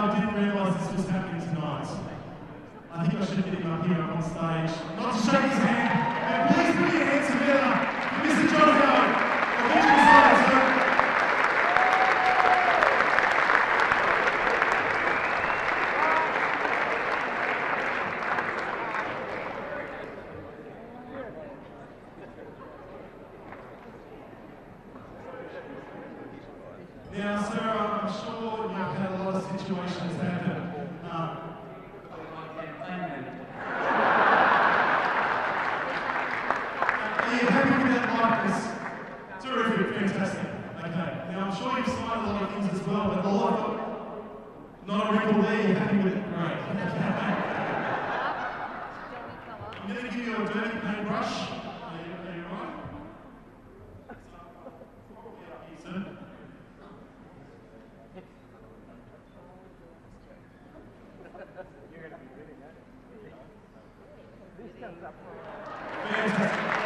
I didn't realise this was happening tonight. I think I should get him up here on stage. Not to shake his hand, but please put your hands together for Mr. John Howard, the Yeah, sir. I'm sure you've signed a lot of things as well, but a lot of them, not a wrinkle there, you're happy with it? Great. I'm going to give you a dirty paintbrush. Are you, are you right? Here, sir. Fantastic.